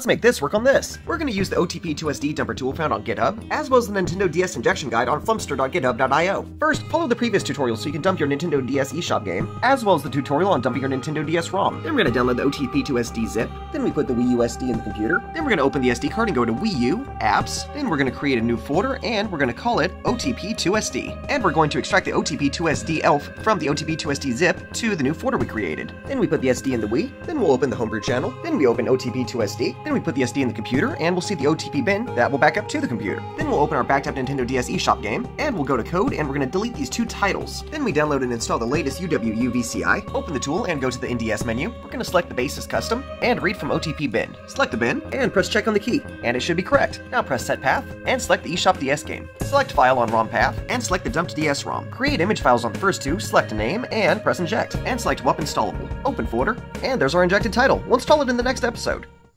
let's make this work on this. We're going to use the OTP2SD dumper tool found on GitHub, as well as the Nintendo DS injection guide on flumpster.github.io. First, follow the previous tutorial so you can dump your Nintendo DS eShop game, as well as the tutorial on dumping your Nintendo DS ROM. Then we're going to download the OTP2SD zip, then we put the Wii U SD in the computer, then we're going to open the SD card and go to Wii U, Apps, then we're going to create a new folder and we're going to call it OTP2SD. And we're going to extract the OTP2SD ELF from the OTP2SD zip to the new folder we created. Then we put the SD in the Wii, then we'll open the homebrew channel, then we open OTP2SD, then we put the SD in the computer and we'll see the OTP bin that will back up to the computer. Then we'll open our backed up Nintendo DS eShop game and we'll go to code and we're going to delete these two titles. Then we download and install the latest UWUVCI, open the tool and go to the NDS menu. We're going to select the basis custom and read from OTP bin. Select the bin and press check on the key, and it should be correct. Now press set path and select the eShop DS game. Select file on ROM path and select the dumped DS ROM. Create image files on the first two, select a name and press inject, and select WUP installable. Open folder, and there's our injected title. We'll install it in the next episode.